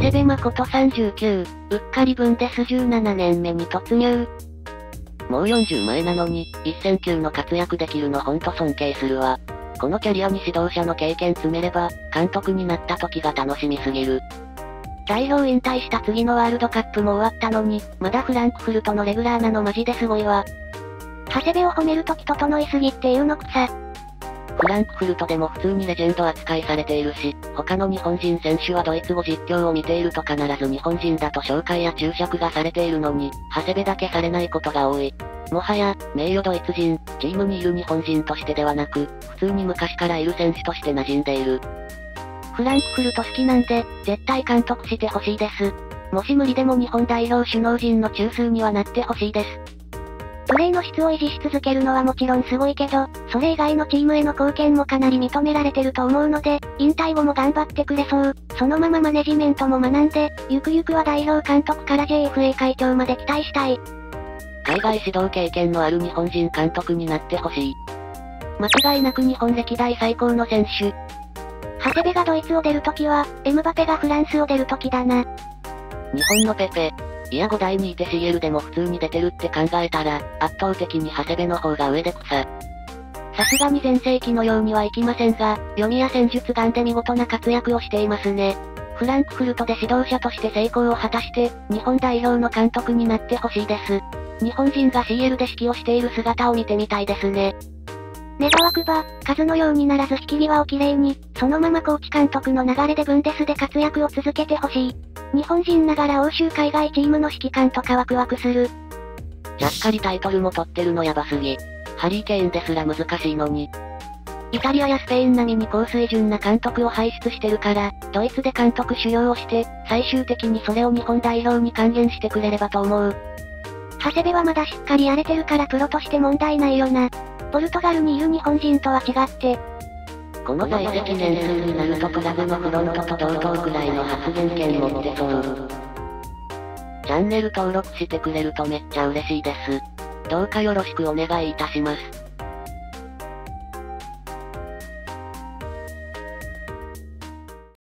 長谷部誠39、うっかり分です17年目に突入。もう40前なのに、一戦級の活躍できるのほんと尊敬するわ。このキャリアに指導者の経験詰めれば、監督になった時が楽しみすぎる。代表引退した次のワールドカップも終わったのに、まだフランクフルトのレギュラーなのマジですごいわ。長谷部を褒めるとき整いすぎっていうのくさ。フランクフルトでも普通にレジェンド扱いされているし、他の日本人選手はドイツ語実況を見ていると必ず日本人だと紹介や注釈がされているのに、長谷部だけされないことが多い。もはや、名誉ドイツ人、チームにいる日本人としてではなく、普通に昔からいる選手として馴染んでいる。フランクフルト好きなんで、絶対監督してほしいです。もし無理でも日本代表首脳陣の中枢にはなってほしいです。プレイの質を維持し続けるのはもちろんすごいけど、それ以外のチームへの貢献もかなり認められてると思うので、引退後も頑張ってくれそう。そのままマネジメントも学んで、ゆくゆくは代表監督から JFA 会長まで期待したい。海外指導経験のある日本人監督になってほしい。間違いなく日本歴代最高の選手。長谷部がドイツを出るときは、エムバペがフランスを出るときだな。日本のペペ、いや5台にいて CL でも普通に出てるって考えたら、圧倒的に長谷部の方が上で草。さすがに全盛期のようにはいきませんが、読みや戦術眼で見事な活躍をしていますね。フランクフルトで指導者として成功を果たして、日本代表の監督になってほしいです。日本人が CL で指揮をしている姿を見てみたいですね。願わくば、数のようにならず引き際をきれいに、そのままコーチ監督の流れでブンデスで活躍を続けてほしい。日本人ながら欧州海外チームの指揮官とかワクワクする。ちゃっかりタイトルも取ってるのやばすぎ。ハリーケーンですら難しいのに。イタリアやスペイン並みに高水準な監督を輩出してるから、ドイツで監督修行をして、最終的にそれを日本代表に還元してくれればと思う。長谷部はまだしっかりやれてるからプロとして問題ないよな。ポルトガルにいる日本人とは違って、この在籍年数になるとクラブのフロントと同等くらいの発言権持ってそう。チャンネル登録してくれるとめっちゃ嬉しいです。どうかよろしくお願いいたします。